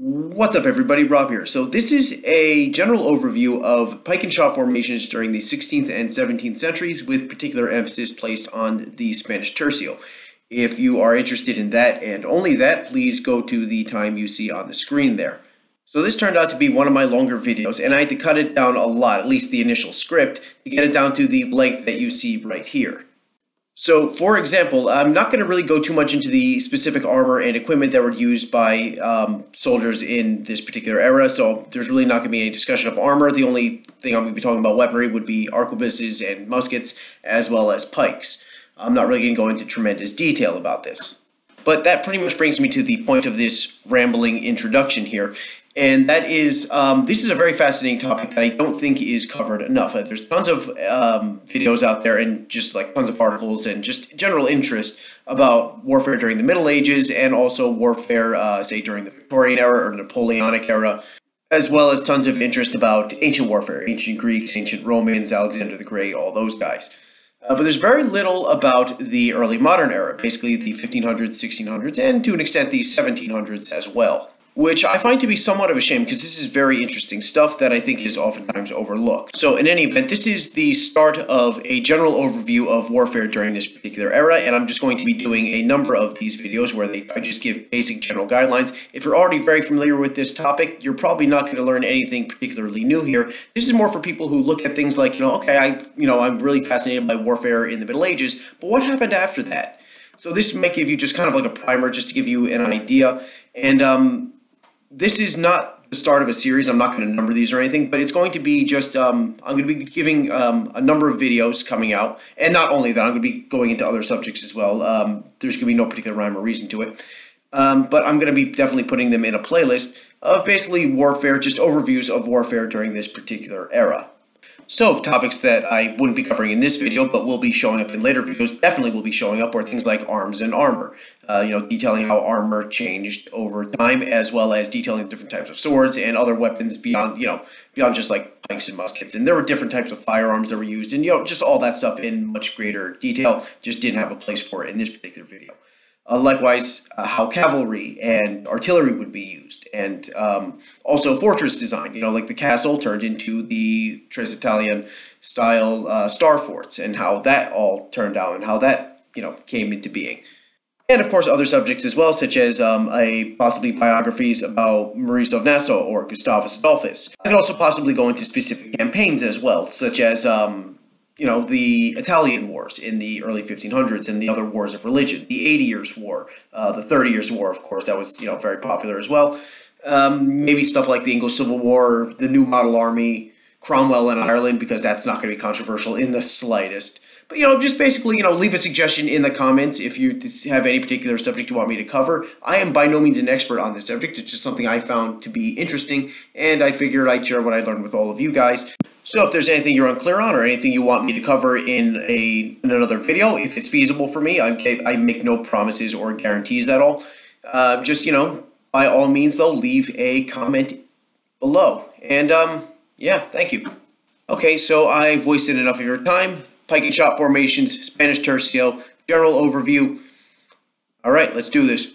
What's up everybody, Rob here. So this is a general overview of pike and shot formations during the 16th and 17th centuries with particular emphasis placed on the Spanish tercio. If you are interested in that and only that, please go to the time you see on the screen there. So this turned out to be one of my longer videos and I had to cut it down a lot, at least the initial script, to get it down to the length that you see right here. So, for example, I'm not going to really go too much into the specific armor and equipment that were used by um, soldiers in this particular era. So, there's really not going to be any discussion of armor. The only thing I'm going to be talking about weaponry would be arquebuses and muskets, as well as pikes. I'm not really going to go into tremendous detail about this. But that pretty much brings me to the point of this rambling introduction here, and that is um, this is a very fascinating topic that I don't think is covered enough. Uh, there's tons of um, videos out there and just like tons of articles and just general interest about warfare during the Middle Ages and also warfare, uh, say, during the Victorian era or Napoleonic era, as well as tons of interest about ancient warfare, ancient Greeks, ancient Romans, Alexander the Great, all those guys. Uh, but there's very little about the early modern era, basically the 1500s, 1600s, and to an extent the 1700s as well which I find to be somewhat of a shame because this is very interesting stuff that I think is oftentimes overlooked. So, in any event, this is the start of a general overview of warfare during this particular era, and I'm just going to be doing a number of these videos where they I just give basic general guidelines. If you're already very familiar with this topic, you're probably not going to learn anything particularly new here. This is more for people who look at things like, you know, okay, I, you know, I'm really fascinated by warfare in the Middle Ages, but what happened after that? So this might give you just kind of like a primer, just to give you an idea. And um, this is not the start of a series. I'm not going to number these or anything, but it's going to be just um, I'm going to be giving um, a number of videos coming out, and not only that, I'm going to be going into other subjects as well. Um, there's going to be no particular rhyme or reason to it, um, but I'm going to be definitely putting them in a playlist of basically warfare, just overviews of warfare during this particular era. So, topics that I wouldn't be covering in this video, but will be showing up in later videos, definitely will be showing up, are things like arms and armor. Uh, you know, detailing how armor changed over time, as well as detailing different types of swords and other weapons beyond, you know, beyond just like pikes and muskets. And there were different types of firearms that were used, and you know, just all that stuff in much greater detail. Just didn't have a place for it in this particular video. Uh, likewise, uh, how cavalry and artillery would be used, and um, also fortress design. You know, like the castle turned into the trace italienne style uh, star forts, and how that all turned out, and how that you know came into being. And of course, other subjects as well, such as um, a possibly biographies about Maurice of Nassau or Gustavus Adolphus. I could also possibly go into specific campaigns as well, such as um, you know, the Italian wars in the early 1500s and the other wars of religion, the Eighty Years' War, uh, the Thirty Years' War, of course, that was, you know, very popular as well. Um, maybe stuff like the English Civil War, the New Model Army, Cromwell in Ireland, because that's not going to be controversial in the slightest. But you know, just basically, you know, leave a suggestion in the comments if you have any particular subject you want me to cover. I am by no means an expert on this subject. It's just something I found to be interesting, and I figured I'd share what I learned with all of you guys. So if there's anything you're unclear on or anything you want me to cover in a in another video, if it's feasible for me, I, I make no promises or guarantees at all. Uh, just you know, by all means though, leave a comment below. And um, yeah, thank you. Okay, so I've wasted enough of your time pike and shot formations, Spanish tercio, general overview. All right, let's do this.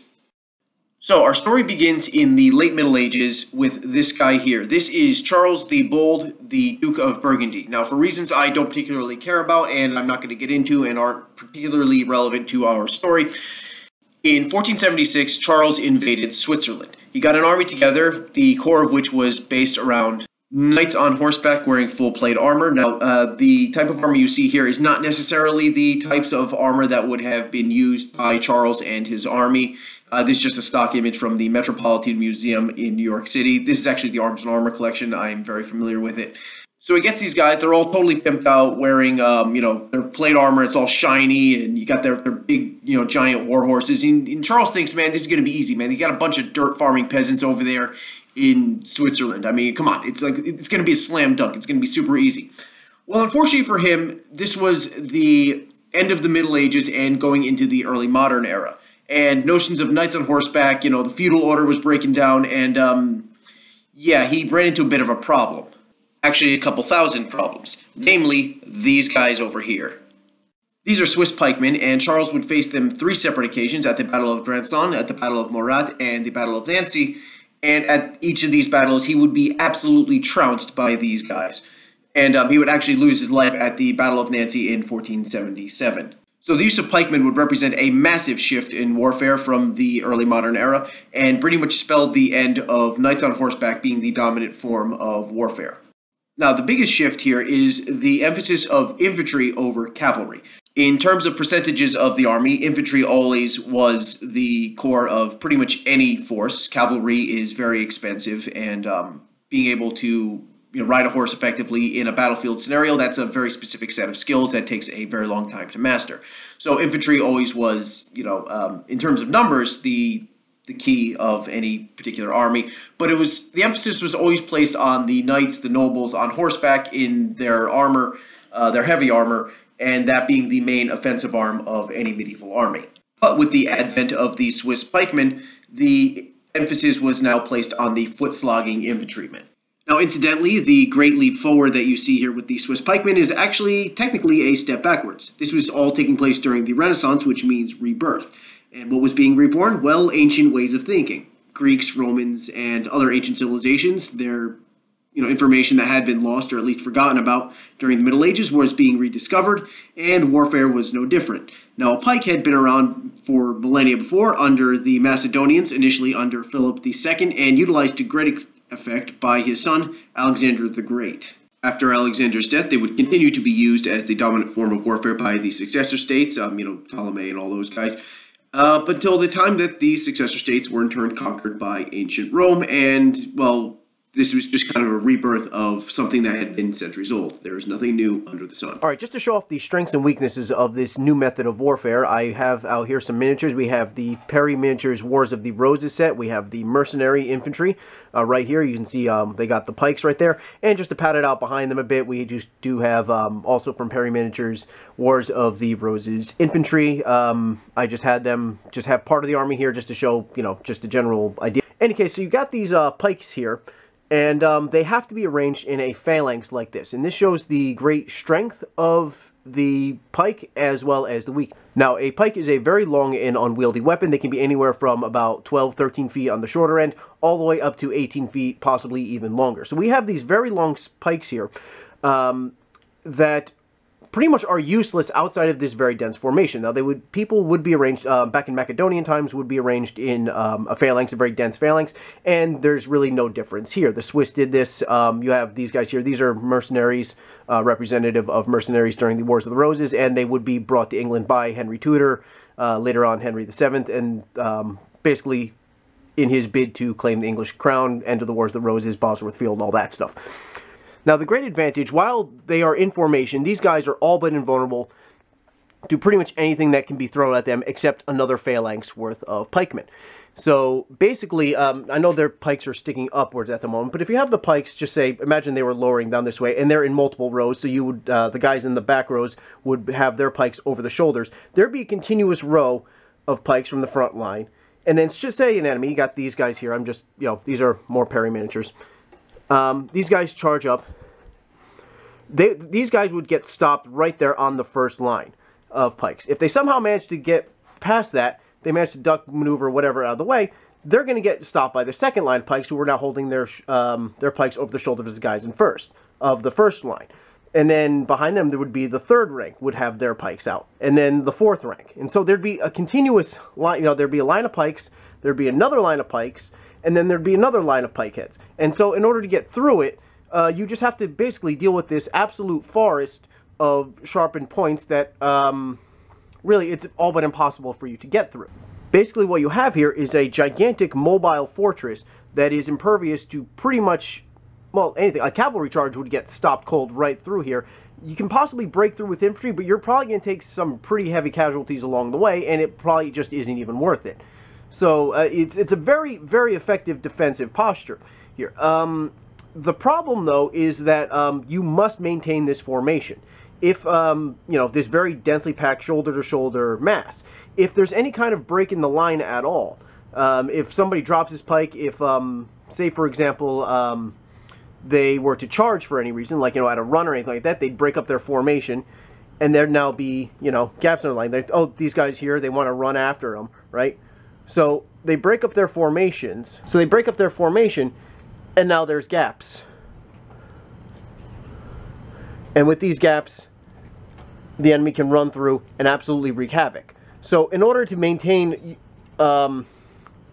So our story begins in the late Middle Ages with this guy here. This is Charles the Bold, the Duke of Burgundy. Now, for reasons I don't particularly care about and I'm not going to get into and aren't particularly relevant to our story, in 1476, Charles invaded Switzerland. He got an army together, the core of which was based around knights on horseback wearing full plate armor. Now, uh, the type of armor you see here is not necessarily the types of armor that would have been used by Charles and his army. Uh, this is just a stock image from the Metropolitan Museum in New York City. This is actually the Arms and Armor collection. I'm very familiar with it. So he gets these guys, they're all totally pimped out, wearing, um, you know, their plate armor, it's all shiny, and you got their, their big, you know, giant war horses. And, and Charles thinks, man, this is going to be easy, man. You got a bunch of dirt farming peasants over there in Switzerland. I mean, come on, it's like it's going to be a slam dunk. It's going to be super easy. Well, unfortunately for him, this was the end of the Middle Ages and going into the early modern era. And notions of knights on horseback, you know, the feudal order was breaking down, and um, yeah, he ran into a bit of a problem. Actually, a couple thousand problems. Namely, these guys over here. These are Swiss pikemen, and Charles would face them three separate occasions at the Battle of Granson, at the Battle of Morat, and the Battle of Nancy And at each of these battles, he would be absolutely trounced by these guys. And um, he would actually lose his life at the Battle of Nancy in 1477. So the use of pikemen would represent a massive shift in warfare from the early modern era, and pretty much spelled the end of knights on horseback being the dominant form of warfare. Now, the biggest shift here is the emphasis of infantry over cavalry. In terms of percentages of the army, infantry always was the core of pretty much any force. Cavalry is very expensive, and um, being able to you know, ride a horse effectively in a battlefield scenario, that's a very specific set of skills that takes a very long time to master. So infantry always was, you know, um, in terms of numbers, the the key of any particular army. But it was the emphasis was always placed on the knights, the nobles on horseback in their armor, uh, their heavy armor, and that being the main offensive arm of any medieval army. But with the advent of the Swiss pikemen, the emphasis was now placed on the foot slogging infantrymen. Now, incidentally, the great leap forward that you see here with the Swiss pikemen is actually technically a step backwards. This was all taking place during the Renaissance, which means rebirth. And what was being reborn? Well, ancient ways of thinking. Greeks, Romans, and other ancient civilizations, their you know, information that had been lost or at least forgotten about during the Middle Ages was being rediscovered, and warfare was no different. Now, a pike had been around for millennia before under the Macedonians, initially under Philip II, and utilized to great effect by his son, Alexander the Great. After Alexander's death, they would continue to be used as the dominant form of warfare by the successor states, um, you know, Ptolemy and all those guys, uh, up until the time that the successor states were in turn conquered by ancient Rome, and, well, this was just kind of a rebirth of something that had been centuries old. There is nothing new under the sun. All right, just to show off the strengths and weaknesses of this new method of warfare, I have out here some miniatures. We have the Perry Miniatures Wars of the Roses set. We have the Mercenary Infantry uh, right here. You can see um, they got the pikes right there. And just to pat it out behind them a bit, we just do have um, also from Perry Miniatures Wars of the Roses Infantry. Um, I just had them just have part of the army here just to show, you know, just a general idea. Any case, so you got these uh, pikes here. And um, they have to be arranged in a phalanx like this. And this shows the great strength of the pike as well as the weak. Now, a pike is a very long and unwieldy weapon. They can be anywhere from about 12, 13 feet on the shorter end, all the way up to 18 feet, possibly even longer. So we have these very long pikes here um, that pretty much are useless outside of this very dense formation. Now, they would people would be arranged uh, back in Macedonian times would be arranged in um, a phalanx, a very dense phalanx, and there's really no difference here. The Swiss did this. Um, you have these guys here. These are mercenaries, uh, representative of mercenaries during the Wars of the Roses, and they would be brought to England by Henry Tudor, uh, later on Henry VII, and um, basically in his bid to claim the English crown, end of the Wars of the Roses, Bosworth Field, all that stuff. Now, the great advantage, while they are in formation, these guys are all but invulnerable to pretty much anything that can be thrown at them except another phalanx worth of pikemen. So basically, um, I know their pikes are sticking upwards at the moment, but if you have the pikes, just say, imagine they were lowering down this way, and they're in multiple rows, so you would, uh, the guys in the back rows would have their pikes over the shoulders. There'd be a continuous row of pikes from the front line, and then just say an enemy, you got these guys here, I'm just, you know, these are more Perry miniatures. Um, these guys charge up. They, these guys would get stopped right there on the first line of pikes. If they somehow manage to get past that, they manage to duck, maneuver, whatever out of the way, they're going to get stopped by the second line of pikes who are now holding their um, their pikes over the shoulders of the guys in first, of the first line. And then behind them, there would be the third rank would have their pikes out. And then the fourth rank. And so there'd be a continuous line, you know, there'd be a line of pikes, there'd be another line of pikes, and then there'd be another line of pike heads. And so in order to get through it, uh, you just have to basically deal with this absolute forest of sharpened points that um, really it's all but impossible for you to get through. Basically what you have here is a gigantic mobile fortress that is impervious to pretty much, well, anything. A cavalry charge would get stopped cold right through here. You can possibly break through with infantry, but you're probably going to take some pretty heavy casualties along the way, and it probably just isn't even worth it. So uh, it's, it's a very, very effective defensive posture here. Um, the problem, though, is that um, you must maintain this formation. If, um, you know, this very densely packed shoulder-to-shoulder -shoulder mass, if there's any kind of break in the line at all, um, if somebody drops his pike, if, um, say, for example, um, they were to charge for any reason, like, you know, at a run or anything like that, they'd break up their formation, and there'd now be, you know, gaps in the line. They're, oh, these guys here, they want to run after them, right? So they break up their formations. So they break up their formation, and now there's gaps. And with these gaps, the enemy can run through and absolutely wreak havoc. So in order to maintain um,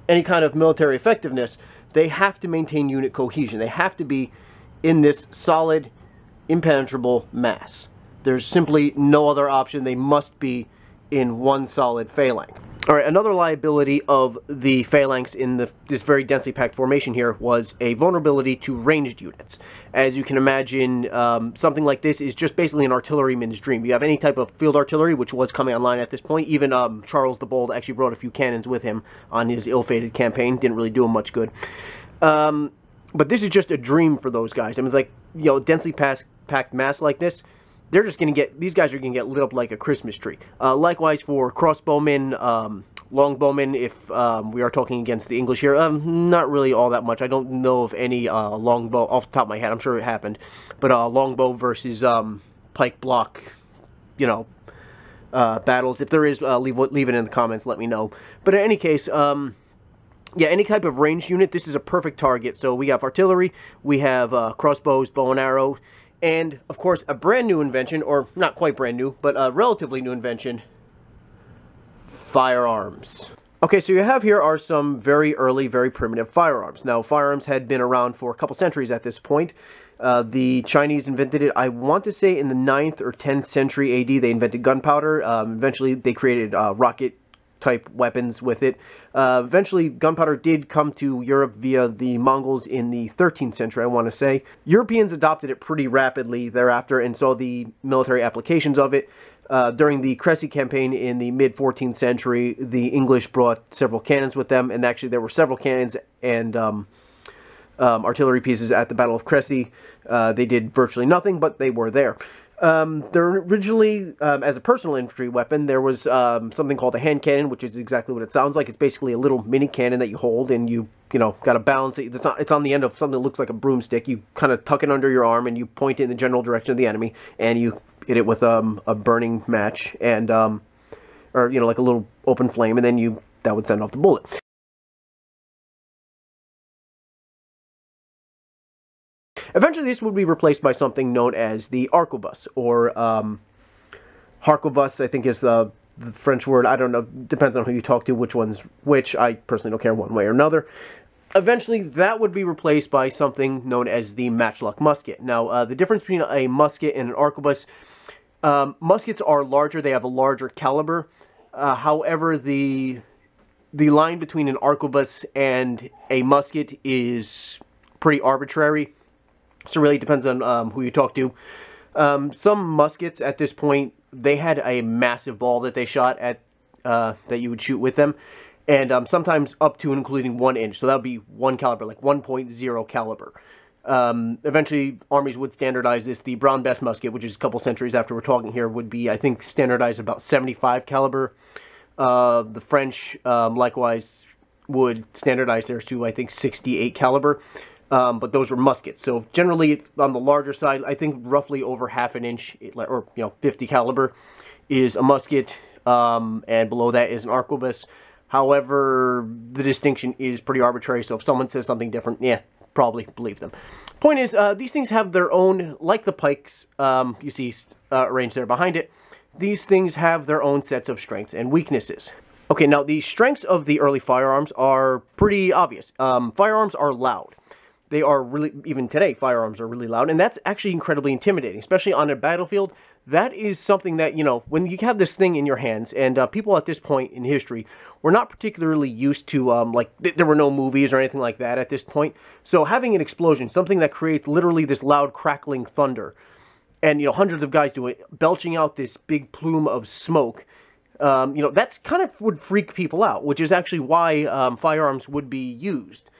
any kind of military effectiveness, they have to maintain unit cohesion. They have to be in this solid, impenetrable mass. There's simply no other option. They must be in one solid phalanx. All right, another liability of the phalanx in the, this very densely packed formation here was a vulnerability to ranged units. As you can imagine, um, something like this is just basically an artilleryman's dream. You have any type of field artillery, which was coming online at this point. Even um, Charles the Bold actually brought a few cannons with him on his ill-fated campaign. Didn't really do him much good. Um, but this is just a dream for those guys. I mean, it's like, you know, densely packed mass like this they're just going to get, these guys are going to get lit up like a Christmas tree. Uh, likewise for crossbowmen, um, longbowmen, if um, we are talking against the English here, um, not really all that much. I don't know of any uh, longbow, off the top of my head, I'm sure it happened, but uh, longbow versus um, pike block, you know, uh, battles. If there is, uh, leave, leave it in the comments, let me know. But in any case, um, yeah, any type of ranged unit, this is a perfect target. So we have artillery, we have uh, crossbows, bow and arrow, and, of course, a brand new invention, or not quite brand new, but a relatively new invention, firearms. Okay, so you have here are some very early, very primitive firearms. Now, firearms had been around for a couple centuries at this point. Uh, the Chinese invented it, I want to say in the 9th or 10th century AD, they invented gunpowder. Um, eventually, they created uh, rocket type weapons with it. Uh, eventually, gunpowder did come to Europe via the Mongols in the 13th century, I want to say. Europeans adopted it pretty rapidly thereafter and saw the military applications of it. Uh, during the Crécy campaign in the mid 14th century, the English brought several cannons with them, and actually there were several cannons and um, um, artillery pieces at the Battle of Crécy. Uh, they did virtually nothing, but they were there. Um, there originally, um, as a personal infantry weapon, there was um, something called a hand cannon, which is exactly what it sounds like. It's basically a little mini cannon that you hold, and you, you know, got to balance it. It's, not, it's on the end of something that looks like a broomstick. You kind of tuck it under your arm, and you point it in the general direction of the enemy, and you hit it with um, a burning match, and um, or you know, like a little open flame, and then you that would send off the bullet. Eventually, this would be replaced by something known as the arquebus, or um, harquebus, I think is the, the, French word. I don't know. Depends on who you talk to, which one's which. I personally don't care one way or another. Eventually, that would be replaced by something known as the matchlock musket. Now, uh, the difference between a musket and an arquebus, um, muskets are larger. They have a larger caliber. Uh, however, the the line between an arquebus and a musket is pretty arbitrary. So it really depends on um, who you talk to. Um, some muskets at this point, they had a massive ball that they shot at, uh, that you would shoot with them. And um, sometimes up to including one inch. So that would be one caliber, like 1.0 caliber. Um, eventually, armies would standardize this. The Brown Bess musket, which is a couple centuries after we're talking here, would be, I think, standardized about 75 caliber. Uh, the French, um, likewise, would standardize theirs to, I think, 68 caliber um, but those were muskets. So generally on the larger side, I think roughly over half an inch, or you know, 50 caliber is a musket, um, and below that is an arquebus. However, the distinction is pretty arbitrary, so if someone says something different, yeah, probably believe them. Point is, uh, these things have their own, like the pikes um, you see uh, arranged there behind it, these things have their own sets of strengths and weaknesses. Okay, now the strengths of the early firearms are pretty obvious. Um, firearms are loud they are really, even today, firearms are really loud, and that's actually incredibly intimidating, especially on a battlefield. That is something that, you know, when you have this thing in your hands, and uh, people at this point in history were not particularly used to, um, like, th there were no movies or anything like that at this point. So having an explosion, something that creates literally this loud crackling thunder, and, you know, hundreds of guys do it, belching out this big plume of smoke, um, you know, that's kind of would freak people out, which is actually why um, firearms would be used.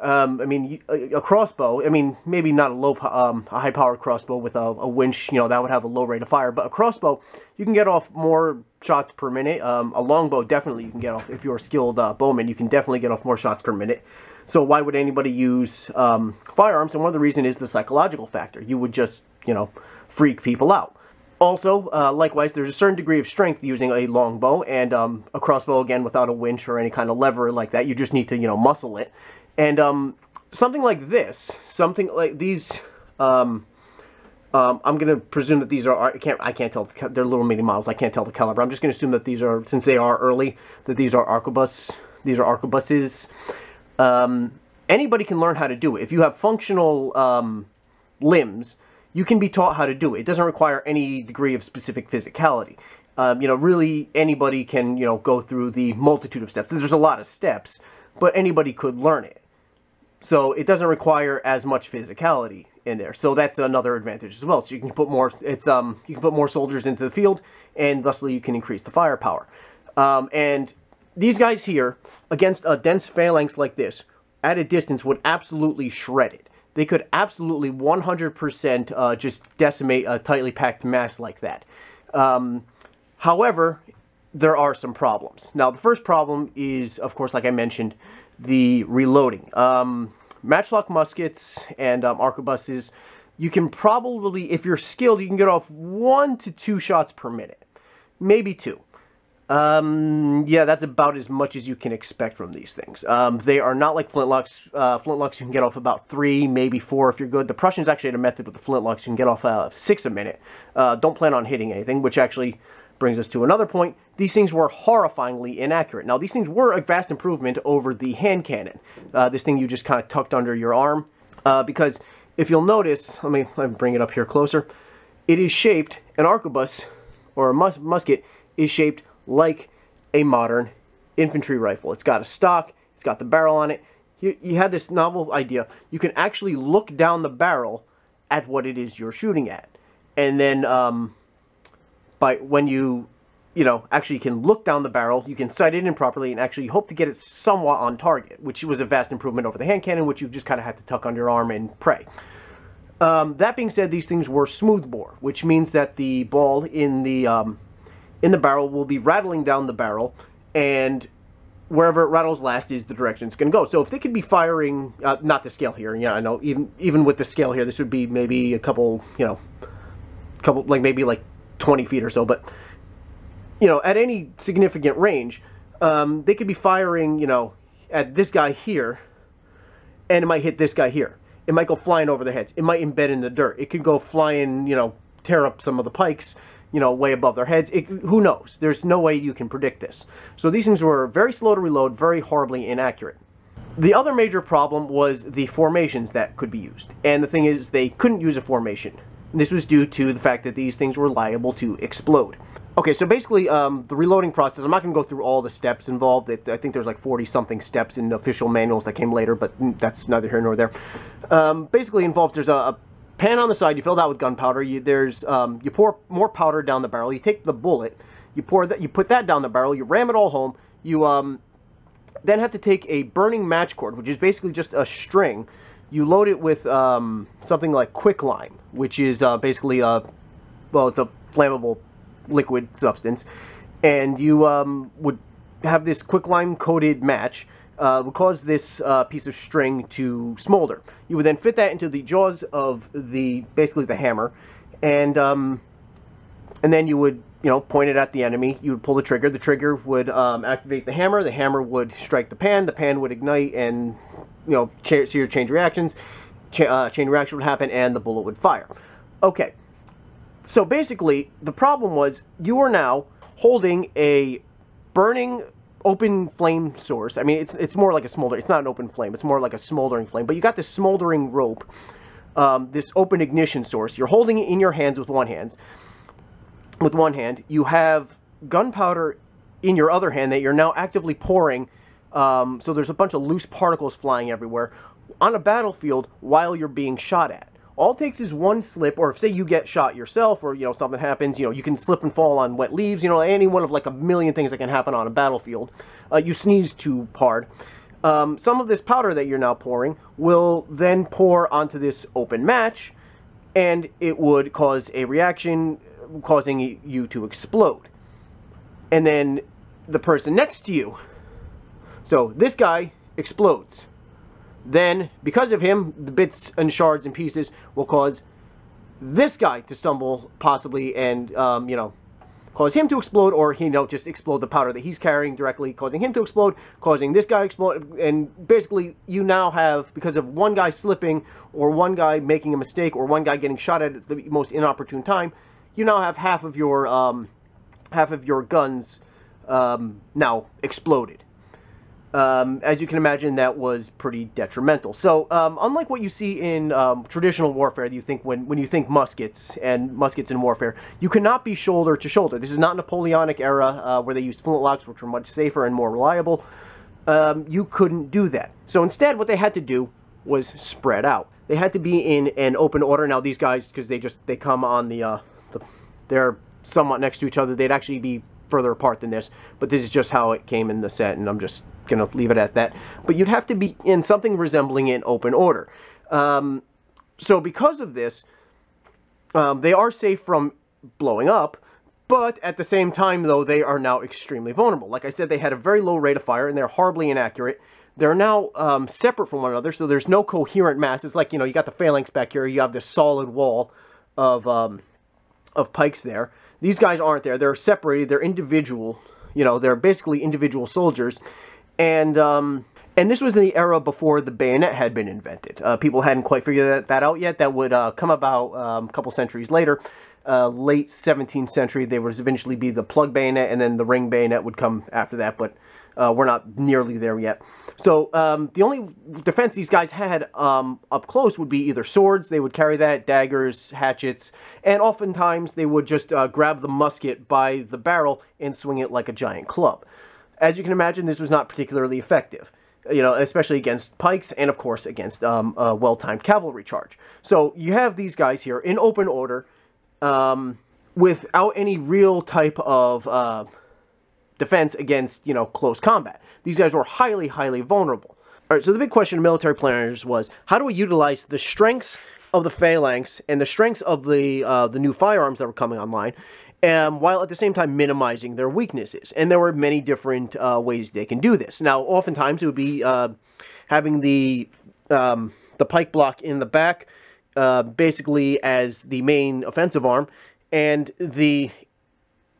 Um, I mean, a, crossbow, I mean, maybe not a low, um, a high-powered crossbow with a, a, winch, you know, that would have a low rate of fire, but a crossbow, you can get off more shots per minute. Um, a longbow, definitely you can get off, if you're a skilled uh, bowman, you can definitely get off more shots per minute. So why would anybody use um, firearms? And one of the reasons is the psychological factor. You would just, you know, freak people out. Also, uh, likewise, there's a certain degree of strength using a longbow and um, a crossbow, again, without a winch or any kind of lever like that. You just need to, you know, muscle it. And um, something like this, something like these, um, um, I'm going to presume that these are, I can't, I can't tell, they're little mini models, I can't tell the caliber. I'm just going to assume that these are, since they are early, that these are arquebus, these are arquebuses. Um, anybody can learn how to do it. If you have functional um, limbs, you can be taught how to do it. It doesn't require any degree of specific physicality. Um, you know, really anybody can, you know, go through the multitude of steps. There's a lot of steps, but anybody could learn it. So it doesn't require as much physicality in there. So that's another advantage as well. So you can put more, it's, um, you can put more soldiers into the field and thusly you can increase the firepower. Um, and these guys here, against a dense phalanx like this, at a distance would absolutely shred it they could absolutely 100% uh, just decimate a tightly packed mass like that. Um, however, there are some problems. Now, the first problem is, of course, like I mentioned, the reloading. Um, matchlock muskets and um, arquebuses, you can probably, if you're skilled, you can get off one to two shots per minute. Maybe two. Um, yeah, that's about as much as you can expect from these things. Um, they are not like flintlocks. Uh, flintlocks you can get off about three, maybe four if you're good. The Prussians actually had a method with the flintlocks. You can get off uh, six a minute. Uh, don't plan on hitting anything, which actually brings us to another point. These things were horrifyingly inaccurate. Now, these things were a vast improvement over the hand cannon. Uh, this thing you just kind of tucked under your arm. Uh, because if you'll notice, let me, let me bring it up here closer. It is shaped, an arquebus, or a mus musket, is shaped like a modern infantry rifle. It's got a stock, it's got the barrel on it. You, you had this novel idea. You can actually look down the barrel at what it is you're shooting at. And then um, by when you, you know, actually can look down the barrel, you can sight it in properly and actually hope to get it somewhat on target, which was a vast improvement over the hand cannon, which you just kind of had to tuck under your arm and pray. Um, that being said, these things were smoothbore, which means that the ball in the um, in the barrel will be rattling down the barrel, and wherever it rattles last is the direction it's going to go. So if they could be firing, uh, not the scale here, yeah, I know, even even with the scale here, this would be maybe a couple, you know, couple, like maybe like 20 feet or so, but, you know, at any significant range, um, they could be firing, you know, at this guy here, and it might hit this guy here. It might go flying over their heads. It might embed in the dirt. It could go flying, you know, tear up some of the pikes, you know, way above their heads. It, who knows? There's no way you can predict this. So these things were very slow to reload, very horribly inaccurate. The other major problem was the formations that could be used. And the thing is, they couldn't use a formation. This was due to the fact that these things were liable to explode. Okay, so basically, um, the reloading process, I'm not going to go through all the steps involved. I think there's like 40-something steps in official manuals that came later, but that's neither here nor there. Um, basically involves, there's a, a pan on the side, you fill that with gunpowder. You there's um, you pour more powder down the barrel. You take the bullet, you pour that, you put that down the barrel. You ram it all home. You um, then have to take a burning match cord, which is basically just a string. You load it with um, something like quicklime, which is uh, basically a well, it's a flammable liquid substance, and you um, would have this quicklime coated match uh, would cause this uh, piece of string to smolder. You would then fit that into the jaws of the, basically the hammer, and um, and then you would, you know, point it at the enemy. You would pull the trigger. The trigger would um, activate the hammer. The hammer would strike the pan. The pan would ignite, and you know, cha so your chain reactions, cha uh, chain reaction would happen, and the bullet would fire. Okay, so basically, the problem was you are now holding a burning open flame source. I mean, it's it's more like a smolder. It's not an open flame. It's more like a smoldering flame. But you got this smoldering rope, um, this open ignition source. You're holding it in your hands with one hand. With one hand, you have gunpowder in your other hand that you're now actively pouring. Um, so there's a bunch of loose particles flying everywhere on a battlefield while you're being shot at. All it takes is one slip, or if say you get shot yourself, or you know something happens, you know you can slip and fall on wet leaves. You know any one of like a million things that can happen on a battlefield. Uh, you sneeze too hard. Um, some of this powder that you're now pouring will then pour onto this open match, and it would cause a reaction, causing you to explode. And then the person next to you. So this guy explodes. Then, because of him, the bits and shards and pieces will cause this guy to stumble possibly and, um, you know, cause him to explode or, you know, just explode the powder that he's carrying directly, causing him to explode, causing this guy explode. And basically, you now have, because of one guy slipping or one guy making a mistake or one guy getting shot at the most inopportune time, you now have half of your, um, half of your guns um, now exploded. Um, as you can imagine, that was pretty detrimental. So, um, unlike what you see in um, traditional warfare, you think when, when you think muskets and muskets in warfare, you cannot be shoulder to shoulder. This is not Napoleonic era uh, where they used flintlocks, which were much safer and more reliable. Um, you couldn't do that. So instead, what they had to do was spread out. They had to be in an open order. Now, these guys, because they just they come on the, uh, the they're somewhat next to each other. They'd actually be further apart than this, but this is just how it came in the set, and I'm just going to leave it at that. But you'd have to be in something resembling an open order. Um, so because of this, um, they are safe from blowing up, but at the same time, though, they are now extremely vulnerable. Like I said, they had a very low rate of fire, and they're horribly inaccurate. They're now um, separate from one another, so there's no coherent mass. It's like, you know, you got the phalanx back here, you have this solid wall of, um, of pikes there. These guys aren't there. They're separated. They're individual. You know, they're basically individual soldiers. And um, and this was in the era before the bayonet had been invented. Uh, people hadn't quite figured that, that out yet. That would uh, come about um, a couple centuries later. Uh, late 17th century, there would eventually be the plug bayonet, and then the ring bayonet would come after that, but uh, we're not nearly there yet. So um, the only defense these guys had um, up close would be either swords, they would carry that, daggers, hatchets, and oftentimes they would just uh, grab the musket by the barrel and swing it like a giant club. As you can imagine, this was not particularly effective, you know, especially against pikes and, of course, against um, a well-timed cavalry charge. So you have these guys here in open order um, without any real type of uh, defense against, you know, close combat. These guys were highly, highly vulnerable. All right, so the big question of military planners was, how do we utilize the strengths of the phalanx and the strengths of the uh, the new firearms that were coming online um, while at the same time minimizing their weaknesses. And there were many different uh, ways they can do this. Now, oftentimes it would be uh, having the um, the pike block in the back, uh, basically as the main offensive arm, and the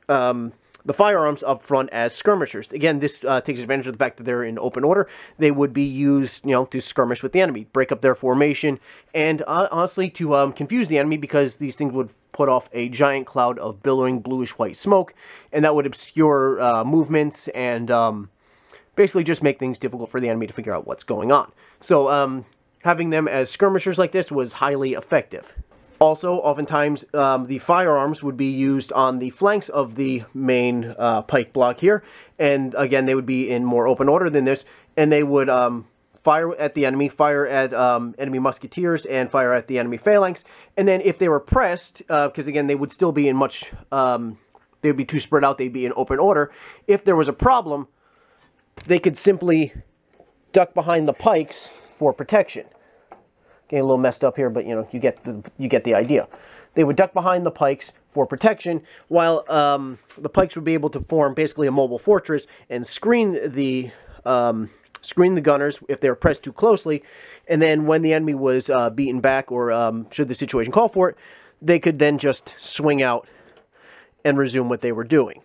um, the firearms up front as skirmishers. Again, this uh, takes advantage of the fact that they're in open order. They would be used, you know, to skirmish with the enemy, break up their formation, and uh, honestly to um, confuse the enemy because these things would put off a giant cloud of billowing bluish-white smoke, and that would obscure uh, movements and um, basically just make things difficult for the enemy to figure out what's going on. So um, having them as skirmishers like this was highly effective. Also, oftentimes, um, the firearms would be used on the flanks of the main uh, pike block here, and again, they would be in more open order than this, and they would um, fire at the enemy, fire at um, enemy musketeers, and fire at the enemy phalanx. And then if they were pressed, because uh, again, they would still be in much, um, they would be too spread out, they'd be in open order. If there was a problem, they could simply duck behind the pikes for protection. Getting a little messed up here, but you know, you get the, you get the idea. They would duck behind the pikes for protection, while um, the pikes would be able to form basically a mobile fortress and screen the um, screen the gunners if they were pressed too closely, and then when the enemy was uh, beaten back or um, should the situation call for it, they could then just swing out and resume what they were doing.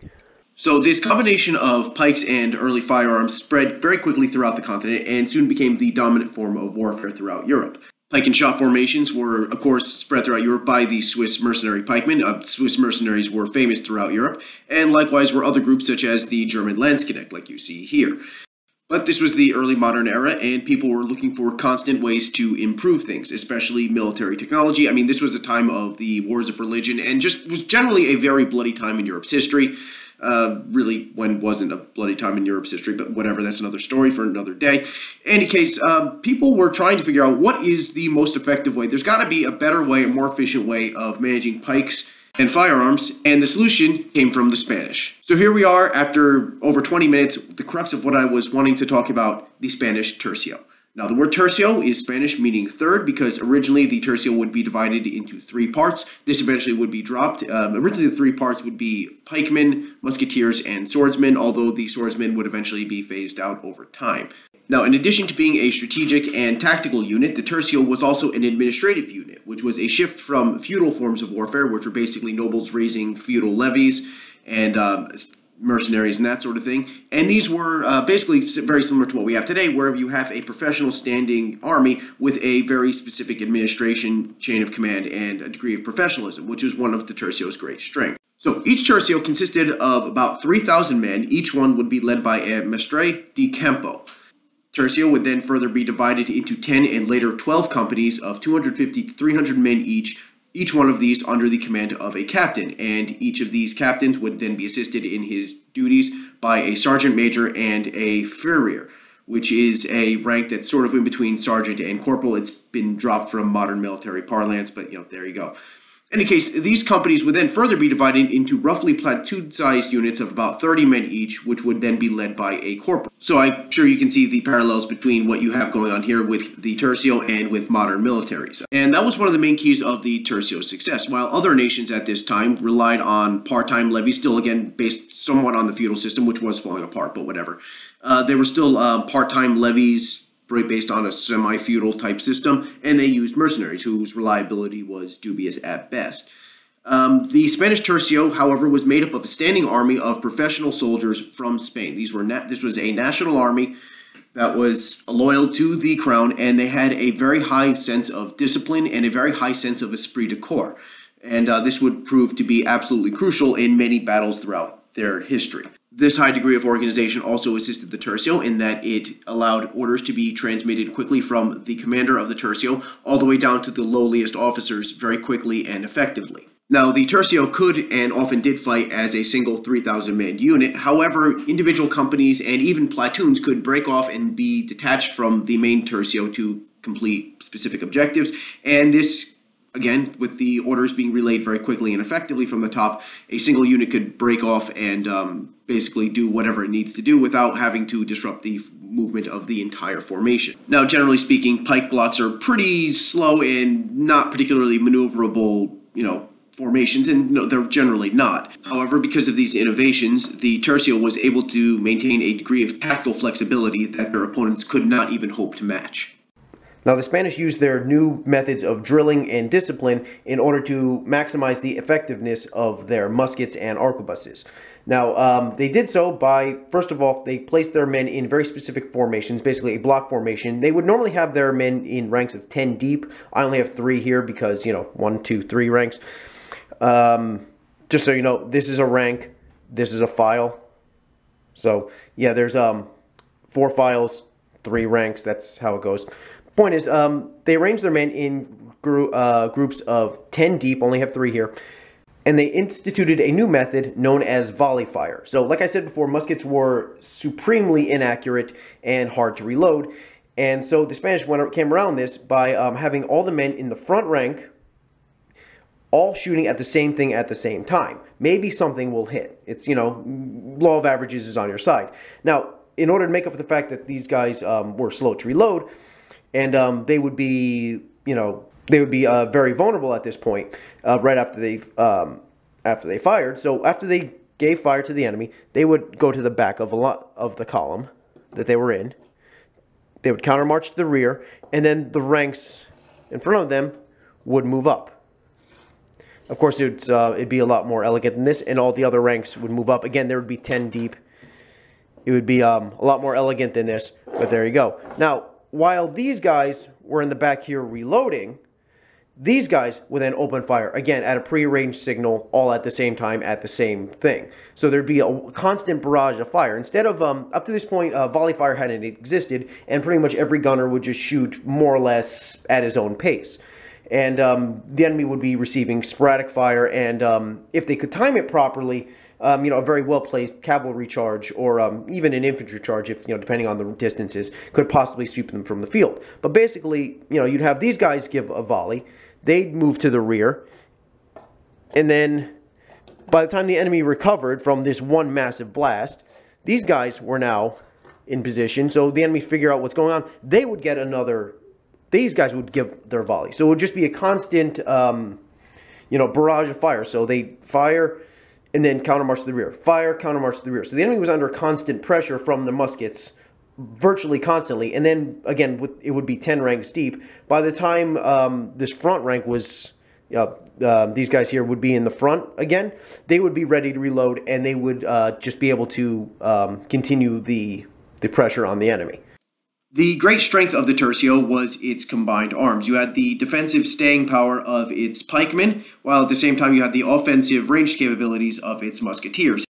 So this combination of pikes and early firearms spread very quickly throughout the continent and soon became the dominant form of warfare throughout Europe. Pike and shot formations were, of course, spread throughout Europe by the Swiss mercenary pikemen. Uh, Swiss mercenaries were famous throughout Europe, and likewise were other groups such as the German Landsknecht, like you see here. But this was the early modern era, and people were looking for constant ways to improve things, especially military technology. I mean, this was a time of the wars of religion, and just was generally a very bloody time in Europe's history. Uh, really, when wasn't a bloody time in Europe's history, but whatever, that's another story for another day. Any case, um, people were trying to figure out what is the most effective way. There's got to be a better way, a more efficient way of managing pikes and firearms, and the solution came from the Spanish. So here we are after over 20 minutes, the crux of what I was wanting to talk about, the Spanish tercio. Now, the word tercio is Spanish meaning third because originally the tercio would be divided into three parts. This eventually would be dropped. Um, originally, the three parts would be pikemen, musketeers, and swordsmen, although the swordsmen would eventually be phased out over time. Now, in addition to being a strategic and tactical unit, the tercio was also an administrative unit, which was a shift from feudal forms of warfare, which were basically nobles raising feudal levies and um, mercenaries and that sort of thing. And these were uh, basically very similar to what we have today, where you have a professional standing army with a very specific administration, chain of command, and a degree of professionalism, which is one of the Tercio's great strengths. So each tercio consisted of about 3,000 men. Each one would be led by a maestre de campo. Tercio would then further be divided into 10 and later 12 companies of 250 to 300 men each, each one of these under the command of a captain, and each of these captains would then be assisted in his duties by a sergeant major and a furrier, which is a rank that's sort of in between sergeant and corporal. It's been dropped from modern military parlance, but you know, there you go. In any case, these companies would then further be divided into roughly platoon-sized units of about 30 men each, which would then be led by a corporal. So I'm sure you can see the parallels between what you have going on here with the tercio and with modern militaries. And that was one of the main keys of the tercio's success. While other nations at this time relied on part-time levies, still again based somewhat on the feudal system, which was falling apart, but whatever. Uh, there were still uh, part-time levies based on a semi-feudal type system, and they used mercenaries whose reliability was dubious at best. Um, the Spanish tercio, however, was made up of a standing army of professional soldiers from Spain. These were this was a national army that was loyal to the crown, and they had a very high sense of discipline and a very high sense of esprit de corps. And uh, this would prove to be absolutely crucial in many battles throughout their history. This high degree of organization also assisted the tercio in that it allowed orders to be transmitted quickly from the commander of the tercio all the way down to the lowliest officers very quickly and effectively. Now, the tercio could and often did fight as a single 3,000 man unit. However, individual companies and even platoons could break off and be detached from the main tercio to complete specific objectives. And this, again, with the orders being relayed very quickly and effectively from the top, a single unit could break off and um, basically do whatever it needs to do without having to disrupt the movement of the entire formation. Now, generally speaking, pike blocks are pretty slow and not particularly maneuverable, you know, formations, and no, they're generally not. However, because of these innovations, the Tercio was able to maintain a degree of tactical flexibility that their opponents could not even hope to match. Now, the Spanish used their new methods of drilling and discipline in order to maximize the effectiveness of their muskets and arquebuses. Now, um, they did so by, first of all, they placed their men in very specific formations, basically a block formation. They would normally have their men in ranks of 10 deep. I only have three here because, you know, one, two, three ranks. Um, just so you know, this is a rank, this is a file. So, yeah, there's um, four files, three ranks. That's how it goes. Point is, um, they arrange their men in uh, groups of 10 deep, only have three here and they instituted a new method known as volley fire. So like I said before, muskets were supremely inaccurate and hard to reload. And so the Spanish went, came around this by um, having all the men in the front rank all shooting at the same thing at the same time. Maybe something will hit. It's, you know, law of averages is on your side. Now, in order to make up for the fact that these guys um, were slow to reload, and um, they would be, you know, they would be uh, very vulnerable at this point, uh, right after they um, after they fired. So after they gave fire to the enemy, they would go to the back of a lot of the column that they were in. They would countermarch to the rear, and then the ranks in front of them would move up. Of course, it'd, uh, it'd be a lot more elegant than this, and all the other ranks would move up. Again, there would be 10 deep. It would be um, a lot more elegant than this, but there you go. Now, while these guys were in the back here reloading, these guys would then open fire, again, at a prearranged signal, all at the same time, at the same thing. So there'd be a constant barrage of fire. Instead of, um, up to this point, uh, volley fire hadn't existed, and pretty much every gunner would just shoot more or less at his own pace. And um, the enemy would be receiving sporadic fire, and um, if they could time it properly, um, you know, a very well-placed cavalry charge or um, even an infantry charge, if you know, depending on the distances, could possibly sweep them from the field. But basically, you know, you'd have these guys give a volley, they'd move to the rear, and then by the time the enemy recovered from this one massive blast, these guys were now in position. So the enemy figure out what's going on. They would get another. These guys would give their volley. So it would just be a constant, um, you know, barrage of fire. So they fire and then countermarch to the rear. Fire, countermarch to the rear. So the enemy was under constant pressure from the muskets virtually constantly. And then again, with, it would be 10 ranks deep. By the time um, this front rank was, uh, uh, these guys here would be in the front again, they would be ready to reload and they would uh, just be able to um, continue the, the pressure on the enemy. The great strength of the Tercio was its combined arms. You had the defensive staying power of its pikemen, while at the same time you had the offensive ranged capabilities of its musketeers.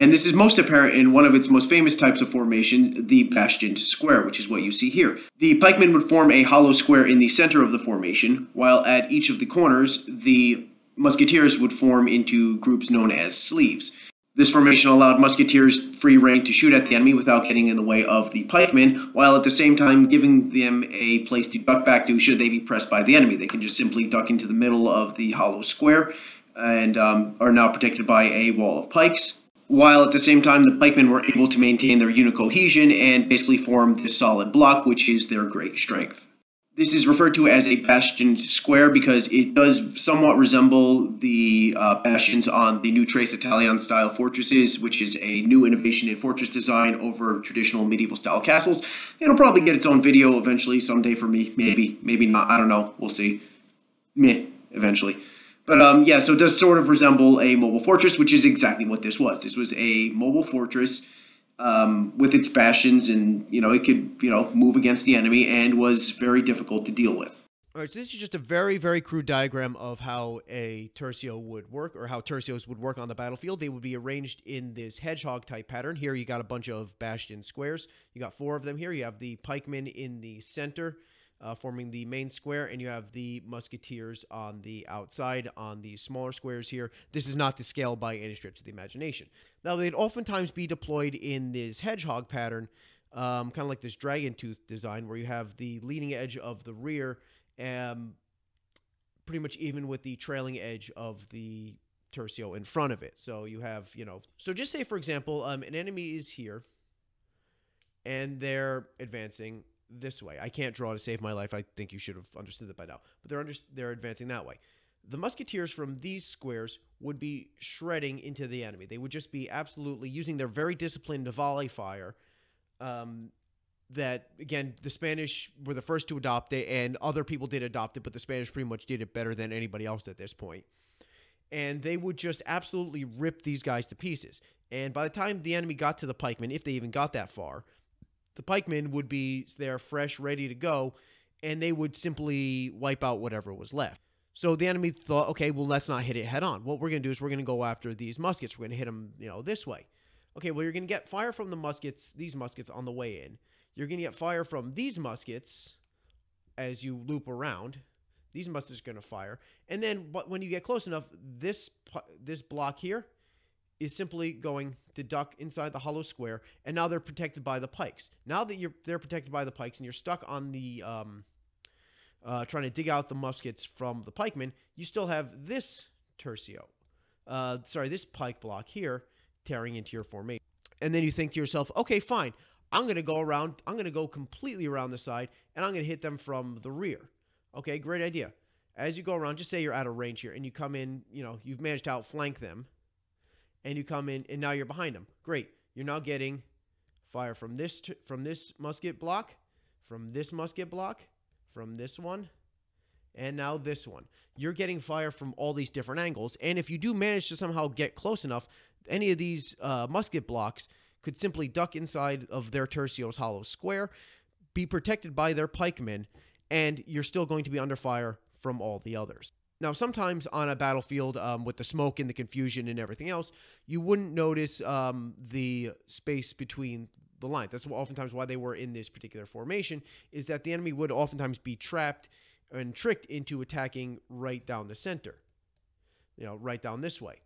And this is most apparent in one of its most famous types of formations, the bastioned square, which is what you see here. The pikemen would form a hollow square in the center of the formation, while at each of the corners, the musketeers would form into groups known as sleeves. This formation allowed musketeers free rein to shoot at the enemy without getting in the way of the pikemen, while at the same time giving them a place to duck back to should they be pressed by the enemy. They can just simply duck into the middle of the hollow square and um, are now protected by a wall of pikes while at the same time the pikemen were able to maintain their unit cohesion and basically form this solid block, which is their great strength. This is referred to as a bastion square because it does somewhat resemble the uh, bastions on the new trace italienne style fortresses, which is a new innovation in fortress design over traditional medieval style castles. It'll probably get its own video eventually someday for me, maybe, maybe not, I don't know, we'll see. Meh, eventually. But um, yeah, so it does sort of resemble a mobile fortress, which is exactly what this was. This was a mobile fortress um, with its bastions, and you know it could you know move against the enemy, and was very difficult to deal with. All right, so this is just a very, very crude diagram of how a tercio would work, or how tercios would work on the battlefield. They would be arranged in this hedgehog type pattern. Here, you got a bunch of bastion squares. You got four of them here. You have the pikemen in the center uh, forming the main square, and you have the musketeers on the outside on the smaller squares here. This is not to scale by any stretch of the imagination. Now, they'd oftentimes be deployed in this hedgehog pattern, um, kind of like this dragon tooth design, where you have the leading edge of the rear um, pretty much even with the trailing edge of the tercio in front of it. So you have, you know, so just say, for example, um, an enemy is here and they're advancing this way. I can't draw to save my life. I think you should have understood that by now. But they're under, they're advancing that way. The musketeers from these squares would be shredding into the enemy. They would just be absolutely using their very disciplined volley fire. Um, that again, the Spanish were the first to adopt it, and other people did adopt it, but the Spanish pretty much did it better than anybody else at this point. And they would just absolutely rip these guys to pieces. And by the time the enemy got to the pikemen, if they even got that far, the pikemen would be there fresh, ready to go, and they would simply wipe out whatever was left. So the enemy thought, okay, well, let's not hit it head on. What we're going to do is we're going to go after these muskets. We're going to hit them, you know, this way. Okay, well, you're going to get fire from the muskets, these muskets on the way in. You're going to get fire from these muskets as you loop around. These muskets are going to fire. And then but when you get close enough, this this block here is simply going to duck inside the hollow square, and now they're protected by the pikes. Now that you're they're protected by the pikes, and you're stuck on the um, uh, trying to dig out the muskets from the pikemen, you still have this tercio, uh, sorry, this pike block here tearing into your formation. And then you think to yourself, okay, fine, I'm going to go around, I'm going to go completely around the side, and I'm going to hit them from the rear. Okay, great idea. As you go around, just say you're out of range here, and you come in, you know, you've managed to outflank them and you come in and now you're behind them. Great. You're now getting fire from this t- from this musket block, from this musket block, from this one, and now this one. You're getting fire from all these different angles, and if you do manage to somehow get close enough, any of these uh, musket blocks could simply duck inside of their tercio's hollow square, be protected by their pikemen, and you're still going to be under fire from all the others. Now, sometimes on a battlefield um, with the smoke and the confusion and everything else, you wouldn't notice um, the space between the lines. That's oftentimes why they were in this particular formation, is that the enemy would oftentimes be trapped and tricked into attacking right down the center, you know, right down this way.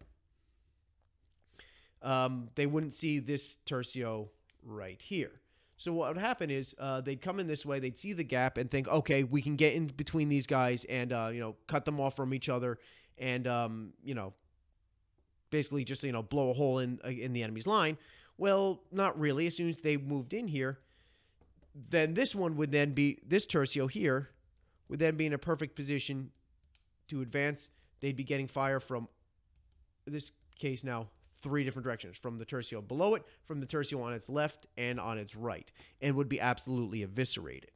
Um, they wouldn't see this tercio right here. So what would happen is uh, they'd come in this way, they'd see the gap and think, okay, we can get in between these guys and uh, you know cut them off from each other, and um, you know basically just you know blow a hole in uh, in the enemy's line. Well, not really. As soon as they moved in here, then this one would then be this tercio here would then be in a perfect position to advance. They'd be getting fire from this case now three different directions from the tercio below it, from the tercio on its left, and on its right, and would be absolutely eviscerated.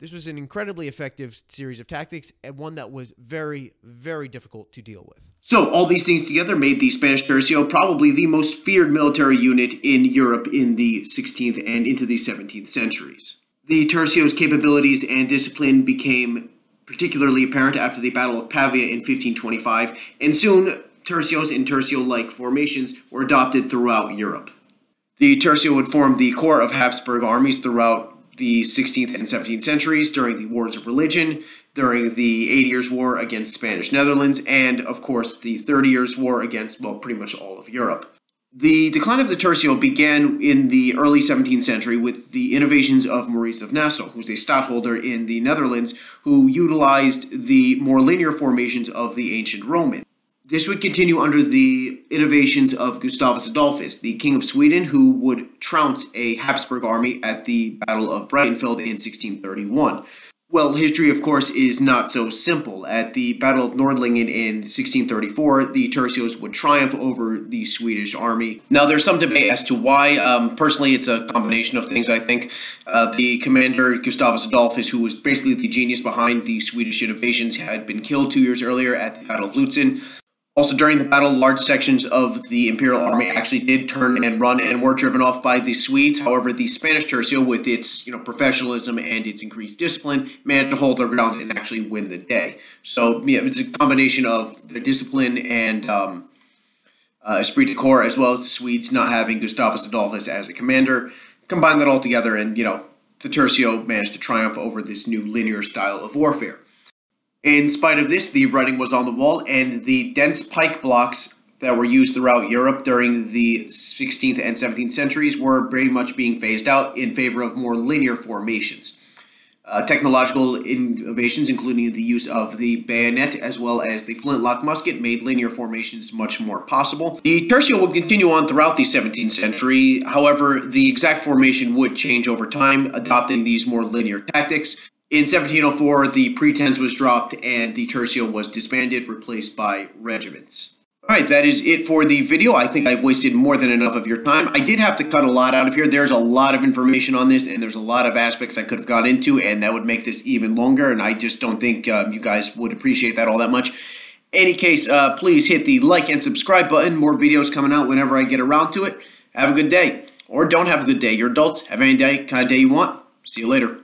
This was an incredibly effective series of tactics and one that was very, very difficult to deal with. So, all these things together made the Spanish Tercio probably the most feared military unit in Europe in the 16th and into the 17th centuries. The Tercio's capabilities and discipline became particularly apparent after the Battle of Pavia in 1525, and soon tercios and tercio like formations were adopted throughout Europe. The tercio would form the core of Habsburg armies throughout the 16th and 17th centuries during the Wars of Religion, during the Eighty Years' War against Spanish Netherlands, and of course the Thirty Years' War against, well, pretty much all of Europe. The decline of the Tercio began in the early 17th century with the innovations of Maurice of Nassau, who's a stadtholder in the Netherlands, who utilized the more linear formations of the ancient Roman. This would continue under the innovations of Gustavus Adolphus, the King of Sweden, who would trounce a Habsburg army at the Battle of Breitenfeld in 1631. Well, history, of course, is not so simple. At the Battle of Nordlingen in 1634, the Tercios would triumph over the Swedish army. Now, there's some debate as to why. Um, personally, it's a combination of things, I think. Uh, the commander, Gustavus Adolphus, who was basically the genius behind the Swedish innovations, had been killed two years earlier at the Battle of Lutzen. Also, during the battle, large sections of the Imperial Army actually did turn and run and were driven off by the Swedes. However, the Spanish tercio, with its you know professionalism and its increased discipline, managed to hold their ground and actually win the day. So, yeah, it's a combination of the discipline and um, uh, esprit de corps, as well as the Swedes not having Gustavus Adolphus as a commander. Combine that all together, and you know the tercio managed to triumph over this new linear style of warfare. In spite of this, the writing was on the wall, and the dense pike blocks that were used throughout Europe during the 16th and 17th centuries were very much being phased out in favor of more linear formations. Uh, technological innovations, including the use of the bayonet as well as the flintlock musket, made linear formations much more possible. The tercio would continue on throughout the 17th century. However, the exact formation would change over time, adopting these more linear tactics. In 1704, the pretense was dropped and the tercio was disbanded, replaced by regiments. All right, that is it for the video. I think I've wasted more than enough of your time. I did have to cut a lot out of here. There's a lot of information on this, and there's a lot of aspects I could have gone into, and that would make this even longer, and I just don't think um, you guys would appreciate that all that much. Any case, uh, please hit the like and subscribe button. More videos coming out whenever I get around to it. Have a good day. Or don't have a good day. You're adults. Have any day, kind of day you want. See you later.